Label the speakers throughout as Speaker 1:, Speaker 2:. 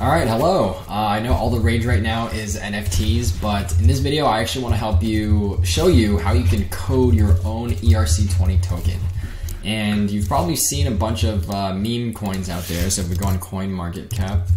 Speaker 1: All right, hello. Uh, I know all the rage right now is NFTs, but in this video, I actually want to help you show you how you can code your own ERC20 token. And you've probably seen a bunch of uh, meme coins out there. So if we go on Coin CoinMarketCap,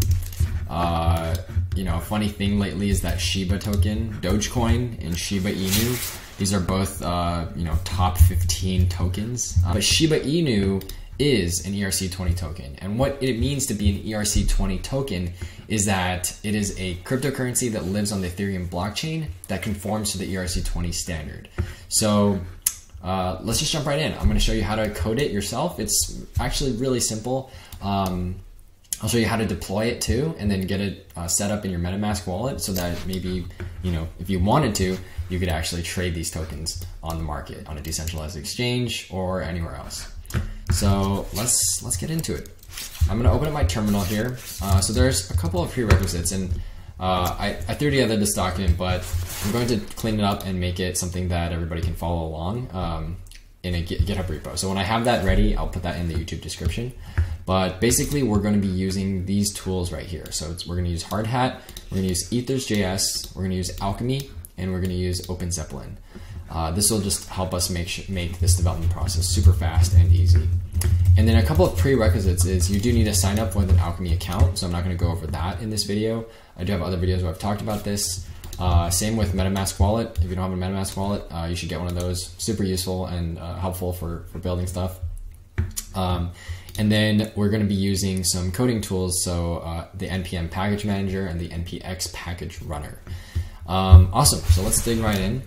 Speaker 1: uh, you know, a funny thing lately is that Shiba token, Dogecoin, and Shiba Inu. These are both, uh, you know, top 15 tokens. Uh, but Shiba Inu is an ERC20 token. And what it means to be an ERC20 token is that it is a cryptocurrency that lives on the Ethereum blockchain that conforms to the ERC20 standard. So uh, let's just jump right in. I'm going to show you how to code it yourself. It's actually really simple. Um, I'll show you how to deploy it too, and then get it uh, set up in your MetaMask wallet so that maybe, you know, if you wanted to, you could actually trade these tokens on the market on a decentralized exchange or anywhere else. So let's let's get into it. I'm gonna open up my terminal here. Uh, so there's a couple of prerequisites, and uh, I, I threw together this document, but I'm going to clean it up and make it something that everybody can follow along um, in a GitHub repo. So when I have that ready, I'll put that in the YouTube description. But basically, we're going to be using these tools right here. So we're going to use Hardhat, we're going to use Ethers.js, we're going to use Alchemy, and we're going to use OpenZeppelin. Uh, this will just help us make make this development process super fast and easy. And then a couple of prerequisites is you do need to sign up with an Alchemy account. So I'm not going to go over that in this video. I do have other videos where I've talked about this. Uh, same with MetaMask wallet. If you don't have a MetaMask wallet, uh, you should get one of those. Super useful and uh, helpful for, for building stuff. Um, and then we're going to be using some coding tools. So uh, the NPM package manager and the NPX package runner. Um, awesome. So let's dig right in.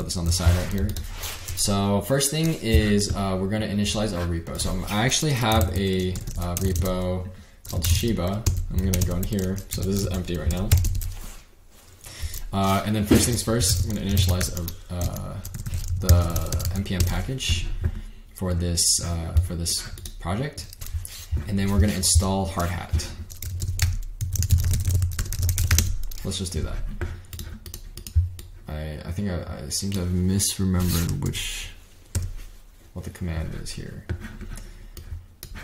Speaker 1: Put this on the side right here. So first thing is uh, we're going to initialize our repo. So I actually have a uh, repo called Shiba. I'm going to go in here. So this is empty right now. Uh, and then first things first, I'm going to initialize a, uh, the npm package for this uh, for this project, and then we're going to install Hardhat. Let's just do that. I, I think I, I seem to have misremembered which what the command is here.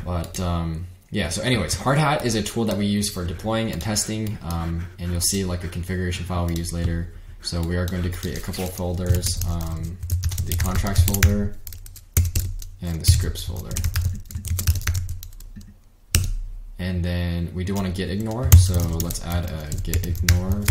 Speaker 1: But um, yeah, so anyways, Hardhat is a tool that we use for deploying and testing, um, and you'll see like a configuration file we use later. So we are going to create a couple of folders, um, the contracts folder and the scripts folder. And then we do want to git ignore, so let's add a git ignore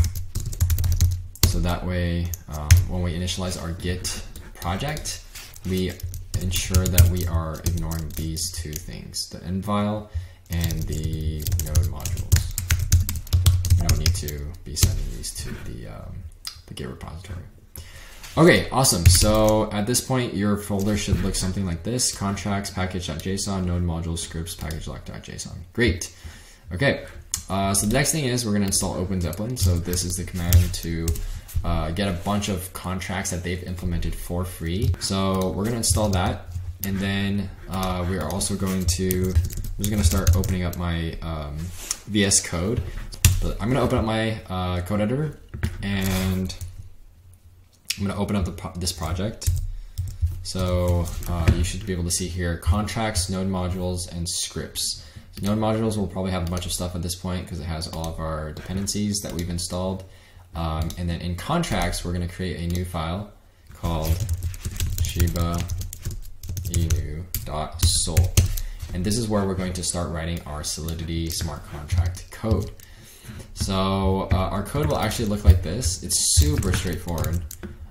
Speaker 1: so that way, um, when we initialize our Git project, we ensure that we are ignoring these two things, the env file and the node modules. We don't need to be sending these to the, um, the Git repository. Okay, awesome. So at this point, your folder should look something like this, contracts, package.json, node modules, scripts, package.json. Great. Okay, uh, so the next thing is we're gonna install OpenZeppelin. So this is the command to uh, get a bunch of contracts that they've implemented for free. So we're gonna install that. And then uh, we are also going to, I'm just gonna start opening up my um, VS Code. But I'm gonna open up my uh, code editor and I'm gonna open up the, this project. So uh, you should be able to see here contracts, node modules, and scripts. Node modules will probably have a bunch of stuff at this point because it has all of our dependencies that we've installed. Um, and then in contracts, we're going to create a new file called shiba inu.sol. And this is where we're going to start writing our Solidity smart contract code. So uh, our code will actually look like this. It's super straightforward.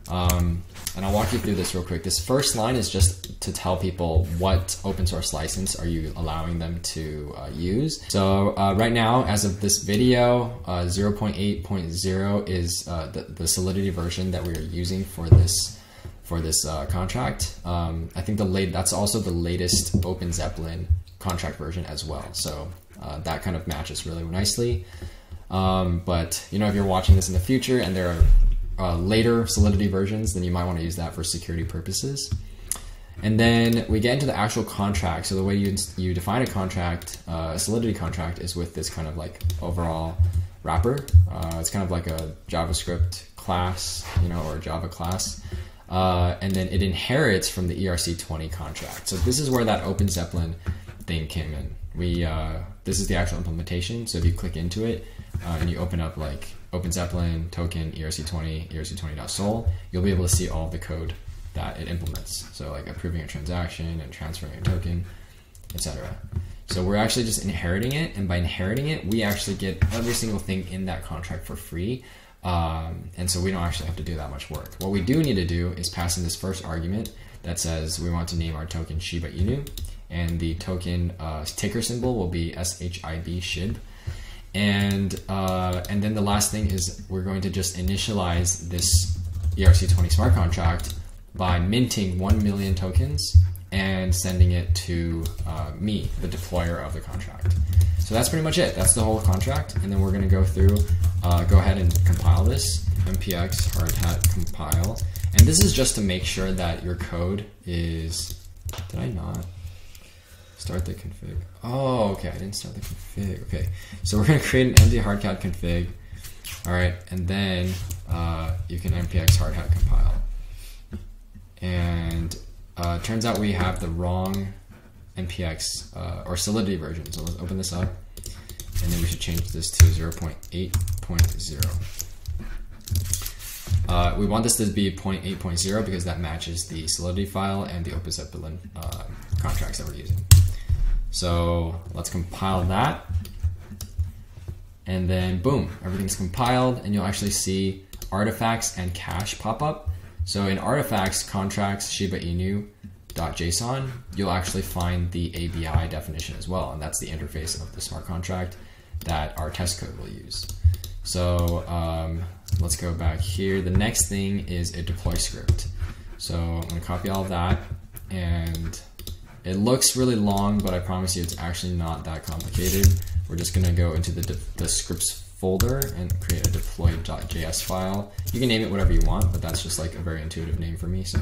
Speaker 1: Um, and I'll walk you through this real quick. This first line is just to tell people what open source license are you allowing them to uh, use. So uh, right now, as of this video, uh, 0.8.0 is uh, the, the Solidity version that we are using for this for this uh, contract. Um, I think the late that's also the latest Open Zeppelin contract version as well. So uh, that kind of matches really nicely. Um, but you know, if you're watching this in the future and there are uh, later Solidity versions, then you might want to use that for security purposes. And then we get into the actual contract. So the way you you define a contract, uh, a Solidity contract, is with this kind of like overall wrapper. Uh, it's kind of like a JavaScript class, you know, or Java class. Uh, and then it inherits from the ERC20 contract. So this is where that OpenZeppelin thing came in, we uh, this is the actual implementation. So if you click into it uh, and you open up like Open Zeppelin token ERC20 ERC20.sol, you'll be able to see all the code that it implements. So like approving a transaction and transferring a token, etc. So we're actually just inheriting it, and by inheriting it, we actually get every single thing in that contract for free. Um, and so we don't actually have to do that much work. What we do need to do is pass in this first argument that says we want to name our token Shiba Inu, and the token uh, ticker symbol will be SHIB SHIB. And uh, and then the last thing is we're going to just initialize this ERC20 smart contract by minting 1 million tokens and sending it to uh, me, the deployer of the contract. So that's pretty much it. That's the whole contract. And then we're going to go through, uh, go ahead and compile this, npx hardhat compile. And this is just to make sure that your code is, did I not? Start the config. Oh, okay, I didn't start the config. Okay, so we're gonna create an empty hardhat config. All right, and then uh, you can npx hardhat compile. And uh, turns out we have the wrong npx uh, or solidity version. So let's open this up, and then we should change this to 0.8.0. Uh, we want this to be 0.8.0 because that matches the solidity file and the Open Zeppelin uh, contracts that we're using. So let's compile that. And then boom, everything's compiled and you'll actually see artifacts and cache pop up. So in artifacts, contracts, Shiba Inu, .json, you'll actually find the ABI definition as well. And that's the interface of the smart contract that our test code will use. So um, let's go back here. The next thing is a deploy script. So I'm gonna copy all of that and it looks really long, but I promise you it's actually not that complicated. We're just gonna go into the, the scripts folder and create a deploy.js file. You can name it whatever you want, but that's just like a very intuitive name for me, so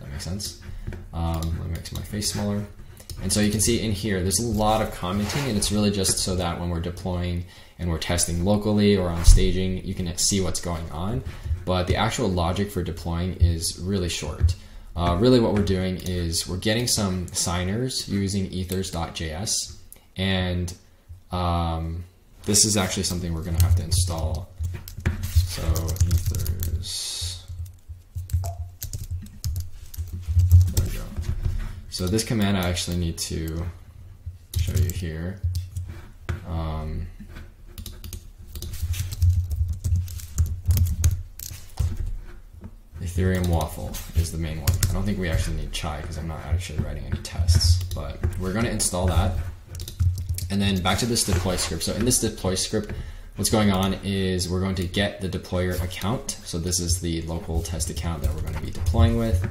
Speaker 1: that makes sense. Um, let me make my face smaller. And so you can see in here, there's a lot of commenting, and it's really just so that when we're deploying and we're testing locally or on staging, you can see what's going on. But the actual logic for deploying is really short. Uh, really, what we're doing is we're getting some signers using ethers.js, and um, this is actually something we're going to have to install. So ethers. There we go. So this command I actually need to show you here. Um, Ethereum waffle is the main one. I don't think we actually need chai because I'm not actually writing any tests, but we're going to install that. And then back to this deploy script. So in this deploy script, what's going on is we're going to get the deployer account. So this is the local test account that we're going to be deploying with.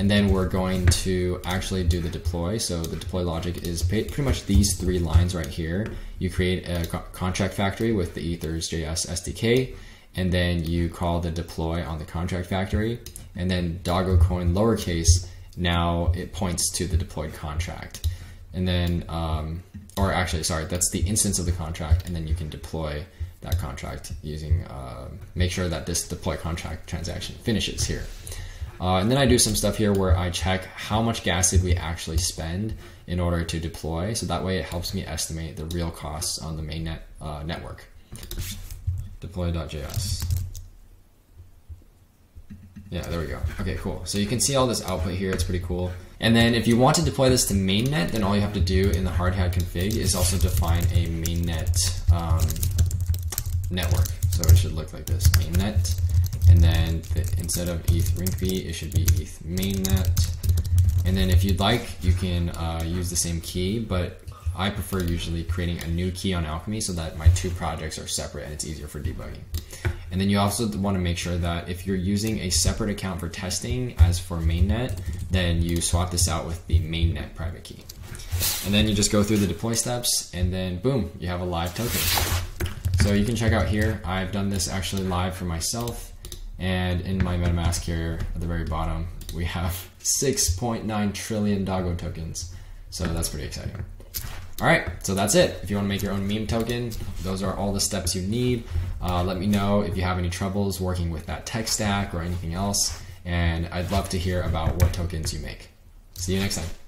Speaker 1: And then we're going to actually do the deploy. So the deploy logic is pretty much these three lines right here. You create a contract factory with the Ethers.js SDK, and then you call the deploy on the contract factory, and then doggo coin lowercase, now it points to the deployed contract. And then um, or actually, sorry, that's the instance of the contract, and then you can deploy that contract using, uh, make sure that this deploy contract transaction finishes here. Uh, and then I do some stuff here where I check how much gas did we actually spend in order to deploy. So that way it helps me estimate the real costs on the mainnet uh, network. Deploy.js. Yeah, there we go. Okay, cool. So you can see all this output here. It's pretty cool. And then if you want to deploy this to mainnet, then all you have to do in the hardhat config is also define a mainnet um, network. So it should look like this, mainnet. And then the, instead of ETH Rinkeby, it should be ETH mainnet. And then if you'd like, you can uh, use the same key, but I prefer usually creating a new key on Alchemy so that my two projects are separate and it's easier for debugging. And then you also want to make sure that if you're using a separate account for testing as for mainnet, then you swap this out with the mainnet private key. And then you just go through the deploy steps and then boom, you have a live token. So you can check out here, I've done this actually live for myself. And in my MetaMask here at the very bottom, we have 6.9 trillion Doggo tokens. So that's pretty exciting. All right, so that's it. If you want to make your own meme token, those are all the steps you need. Uh, let me know if you have any troubles working with that tech stack or anything else, and I'd love to hear about what tokens you make. See you next time.